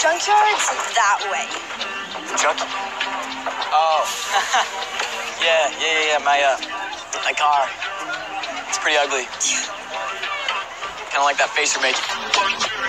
junkyard's that way. Junk? Oh. yeah, yeah, yeah, yeah. My, uh, my car. It's pretty ugly. Kind of like that face you're making.